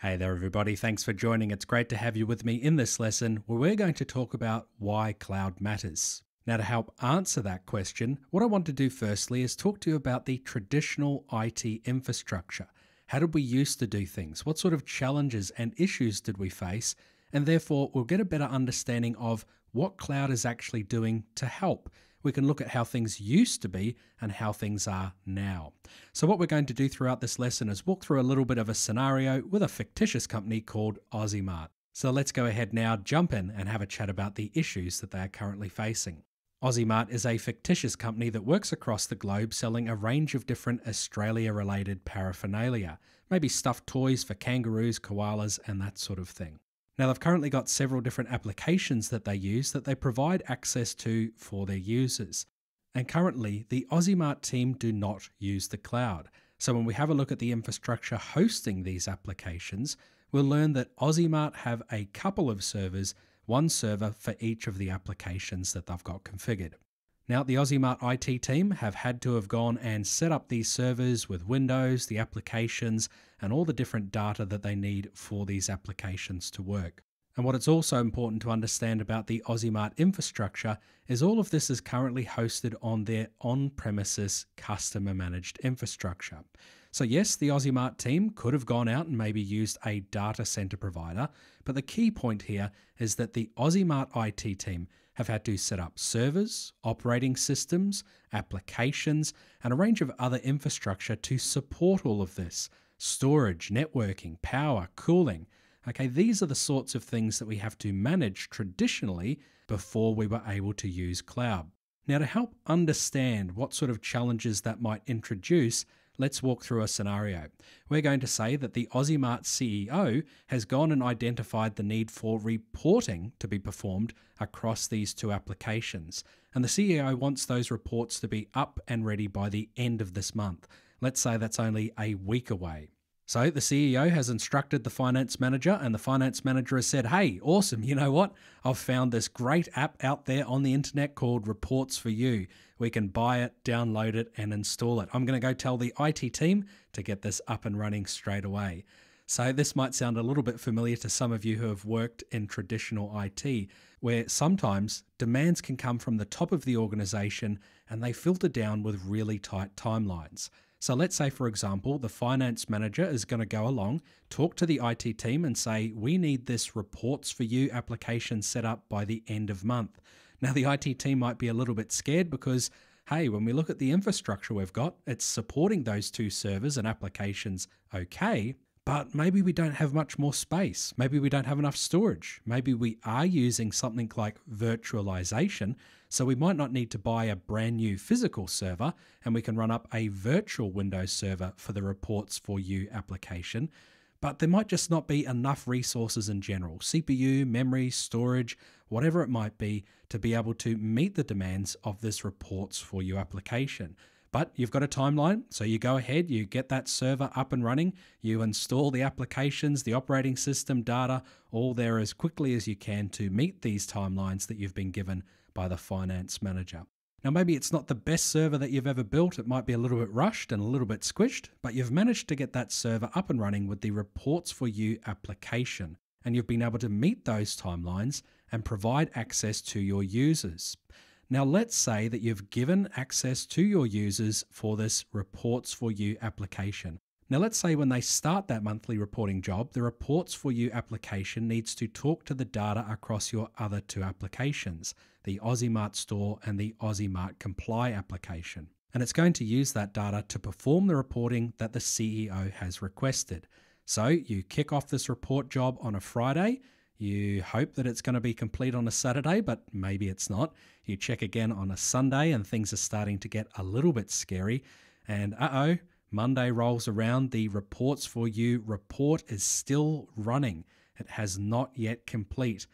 Hey there, everybody. Thanks for joining. It's great to have you with me in this lesson where we're going to talk about why cloud matters. Now, to help answer that question, what I want to do firstly is talk to you about the traditional IT infrastructure. How did we used to do things? What sort of challenges and issues did we face? And therefore, we'll get a better understanding of what cloud is actually doing to help we can look at how things used to be and how things are now. So, what we're going to do throughout this lesson is walk through a little bit of a scenario with a fictitious company called Aus-E-Mart. So, let's go ahead now, jump in, and have a chat about the issues that they are currently facing. Aus-E-Mart is a fictitious company that works across the globe selling a range of different Australia related paraphernalia, maybe stuffed toys for kangaroos, koalas, and that sort of thing. Now, they've currently got several different applications that they use that they provide access to for their users. And currently, the Aus-E-Mart team do not use the cloud. So, when we have a look at the infrastructure hosting these applications, we'll learn that Aus-E-Mart have a couple of servers, one server for each of the applications that they've got configured. Now, the Aus-E-Mart IT team have had to have gone and set up these servers with Windows, the applications, and all the different data that they need for these applications to work. And what it's also important to understand about the Aus-E-Mart infrastructure is all of this is currently hosted on their on premises customer managed infrastructure. So, yes, the Aus-E-Mart team could have gone out and maybe used a data center provider, but the key point here is that the Aus-E-Mart IT team have had to set up servers, operating systems, applications, and a range of other infrastructure to support all of this storage, networking, power, cooling. Okay, these are the sorts of things that we have to manage traditionally before we were able to use cloud. Now, to help understand what sort of challenges that might introduce, let's walk through a scenario. We're going to say that the Aus-E-Mart CEO has gone and identified the need for reporting to be performed across these two applications. And the CEO wants those reports to be up and ready by the end of this month. Let's say that's only a week away. So the CEO has instructed the finance manager, and the finance manager has said, Hey, awesome, you know what? I've found this great app out there on the internet called Reports for You. We can buy it, download it, and install it. I'm going to go tell the IT team to get this up and running straight away. So, this might sound a little bit familiar to some of you who have worked in traditional IT, where sometimes demands can come from the top of the organization and they filter down with really tight timelines. So let's say, for example, the finance manager is going to go along, talk to the IT team, and say, We need this reports for you application set up by the end of month. Now, the IT team might be a little bit scared because, hey, when we look at the infrastructure we've got, it's supporting those two servers and applications okay, but maybe we don't have much more space. Maybe we don't have enough storage. Maybe we are using something like virtualization, so we might not need to buy a brand new physical server and we can run up a virtual Windows server for the Reports for You application. But there might just not be enough resources in general CPU, memory, storage, whatever it might be to be able to meet the demands of this Reports for You application. But you've got a timeline, so you go ahead, you get that server up and running, you install the applications, the operating system data, all there as quickly as you can to meet these timelines that you've been given by the finance manager. Now, maybe it's not the best server that you've ever built. It might be a little bit rushed and a little bit squished, but you've managed to get that server up and running with the Reports for You application. And you've been able to meet those timelines and provide access to your users. Now, let's say that you've given access to your users for this Reports for You application. Now, let's say when they start that monthly reporting job, the Reports for You application needs to talk to the data across your other two applications, the Aus-E-Mart Store and the Aus-E-Mart Comply application. And it's going to use that data to perform the reporting that the CEO has requested. So you kick off this report job on a Friday you hope that it's going to be complete on a Saturday, but maybe it's not. You check again on a Sunday and things are starting to get a little bit scary. And uh oh, Monday rolls around. The reports for you report is still running, it has not yet complete.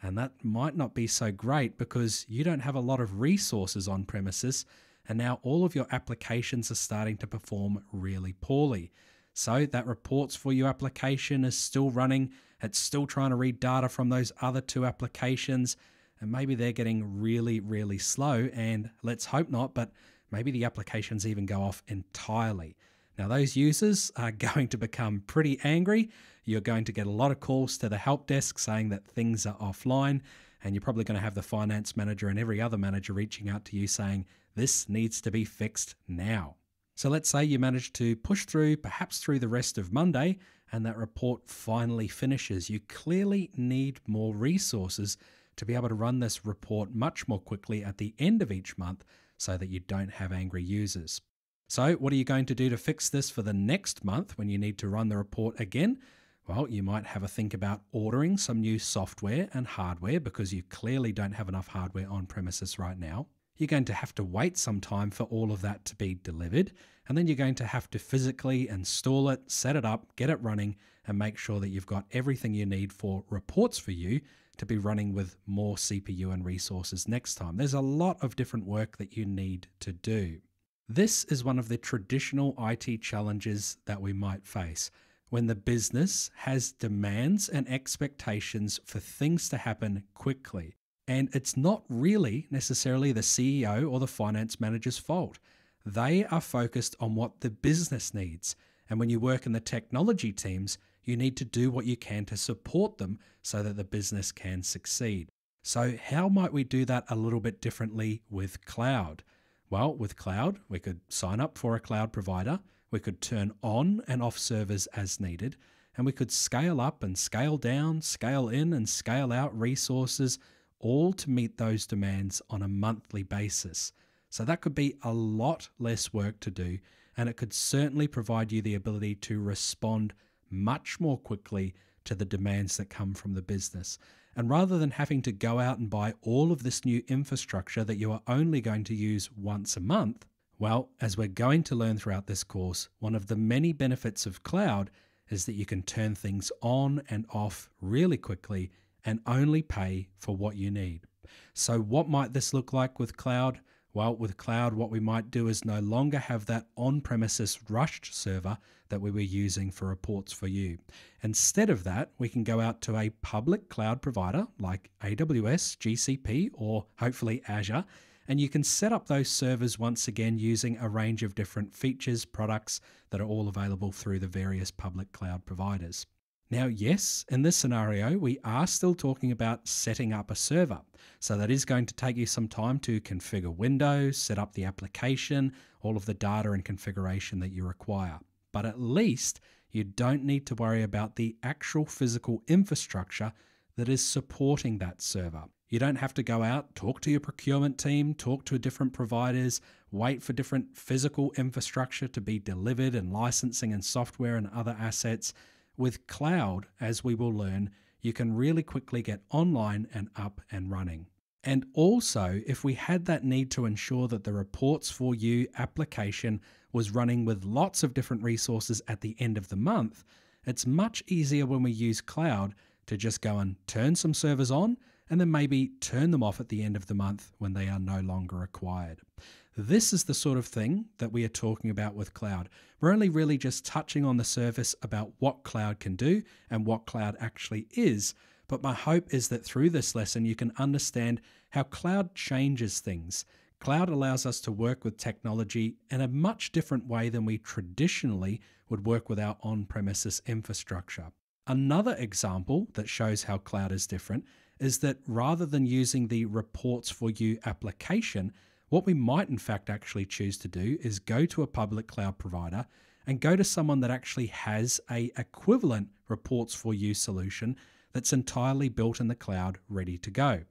And that might not be so great because you don't have a lot of resources on premises, and now all of your applications are starting to perform really poorly. So that reports for you application is still running. It's still trying to read data from those other two applications. And maybe they're getting really, really slow. And let's hope not, but maybe the applications even go off entirely. Now, those users are going to become pretty angry. you're going to get a lot of calls to the help desk saying that things are offline. And you're probably going to have the finance manager and every other manager reaching out to you saying, this needs to be fixed now. So let's say you manage to push through, perhaps through the rest of Monday, and that report finally finishes. You clearly need more resources to be able to run this report much more quickly at the end of each month so that you don't have angry users. So, what are you going to do to fix this for the next month when you need to run the report again? Well, you might have a think about ordering some new software and hardware because you clearly don't have enough hardware on premises right now. You're going to have to wait some time for all of that to be delivered, and then you're going to have to physically install it, set it up, get it running, and make sure that you've got everything you need for reports for you to be running with more CPU and resources next time. There's a lot of different work that you need to do. This is one of the traditional IT challenges that we might face when the business has demands and expectations for things to happen quickly. And it's not really necessarily the CEO or the finance manager's fault. They are focused on what the business needs. And when you work in the technology teams, you need to do what you can to support them so that the business can succeed. So, how might we do that a little bit differently with cloud? Well, with cloud, we could sign up for a cloud provider we could turn on and off servers as needed, and we could scale up and scale down, scale in and scale out resources, all to meet those demands on a monthly basis. So that could be a lot less work to do, and it could certainly provide you the ability to respond much more quickly to the demands that come from the business. And rather than having to go out and buy all of this new infrastructure that you are only going to use once a month, well, as we're going to learn throughout this course, one of the many benefits of cloud is that you can turn things on and off really quickly and only pay for what you need. So, what might this look like with cloud? Well, with cloud, what we might do is no longer have that on premises rushed server that we were using for reports for you. Instead of that, we can go out to a public cloud provider like AWS, GCP, or hopefully Azure and you can set up those servers once again using a range of different features, products that are all available through the various public cloud providers. Now, yes, in this scenario, we are still talking about setting up a server. So that is going to take you some time to configure Windows, set up the application, all of the data and configuration that you require. But at least you don't need to worry about the actual physical infrastructure that is supporting that server. You don't have to go out, talk to your procurement team, talk to different providers, wait for different physical infrastructure to be delivered and licensing and software and other assets. With cloud, as we will learn, you can really quickly get online and up and running. And also, if we had that need to ensure that the reports for you application was running with lots of different resources at the end of the month, it's much easier when we use cloud to just go and turn some servers on and then maybe turn them off at the end of the month when they are no longer required. This is the sort of thing that we are talking about with cloud. We're only really just touching on the surface about what cloud can do and what cloud actually is. But my hope is that through this lesson, you can understand how cloud changes things. Cloud allows us to work with technology in a much different way than we traditionally would work with our on premises infrastructure. Another example that shows how cloud is different is that rather than using the Reports for You application, what we might in fact actually choose to do is go to a public cloud provider and go to someone that actually has a equivalent Reports for You solution that's entirely built in the cloud ready to go.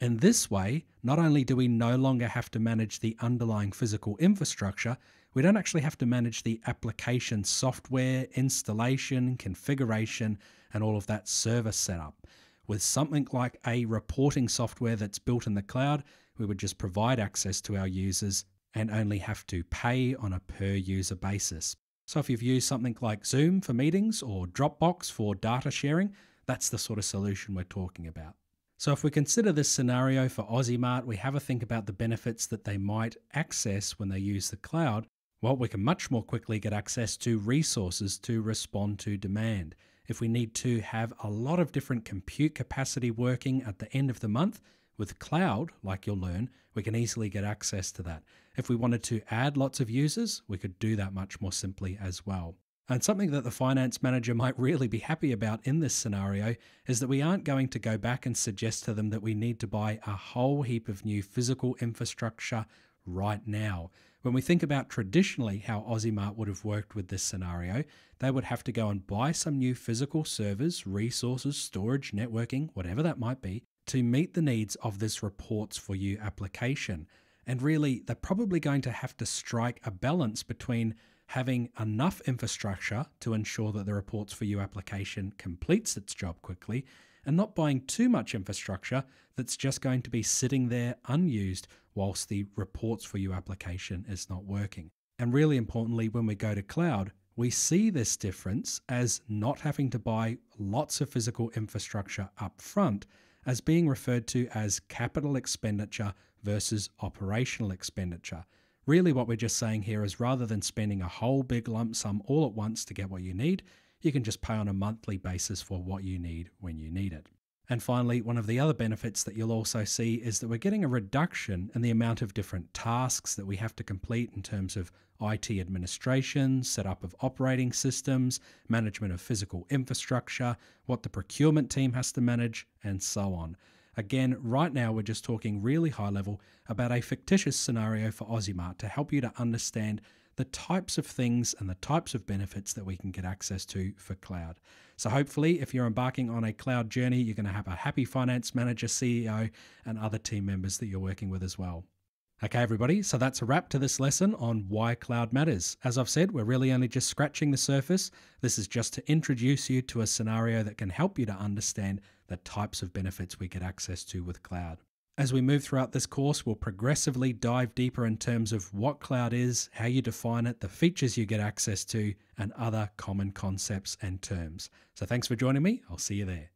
In this way, not only do we no longer have to manage the underlying physical infrastructure, we don't actually have to manage the application software, installation, configuration, and all of that server setup. With something like a reporting software that's built in the cloud, we would just provide access to our users and only have to pay on a per user basis. So if you've used something like Zoom for meetings or Dropbox for data sharing, that's the sort of solution we're talking about. So if we consider this scenario for Aus-E-Mart, we have a think about the benefits that they might access when they use the cloud. Well, we can much more quickly get access to resources to respond to demand. If we need to have a lot of different compute capacity working at the end of the month, with cloud, like you'll learn, we can easily get access to that. If we wanted to add lots of users, we could do that much more simply as well. And something that the finance manager might really be happy about in this scenario is that we aren't going to go back and suggest to them that we need to buy a whole heap of new physical infrastructure right now. When we think about traditionally how Aus-E-Mart would have worked with this scenario, they would have to go and buy some new physical servers, resources, storage, networking, whatever that might be, to meet the needs of this reports for you application. And really, they're probably going to have to strike a balance between having enough infrastructure to ensure that the reports for you application completes its job quickly and not buying too much infrastructure that's just going to be sitting there unused whilst the reports for you application is not working. And really importantly, when we go to cloud, we see this difference as not having to buy lots of physical infrastructure up front as being referred to as capital expenditure versus operational expenditure. Really, what we're just saying here is rather than spending a whole big lump sum all at once to get what you need, you can just pay on a monthly basis for what you need when you need it. And finally, one of the other benefits that you'll also see is that we're getting a reduction in the amount of different tasks that we have to complete in terms of IT administration, setup of operating systems, management of physical infrastructure, what the procurement team has to manage, and so on. Again, right now we're just talking really high level about a fictitious scenario for Aus-E-Mart to help you to understand the types of things and the types of benefits that we can get access to for cloud. So, hopefully, if you're embarking on a cloud journey, you're going to have a happy finance manager, CEO, and other team members that you're working with as well. Okay, everybody, so that's a wrap to this lesson on why cloud matters. As I've said, we're really only just scratching the surface. This is just to introduce you to a scenario that can help you to understand the types of benefits we get access to with cloud. As we move throughout this course, we'll progressively dive deeper in terms of what cloud is, how you define it, the features you get access to, and other common concepts and terms. So thanks for joining me. I'll see you there.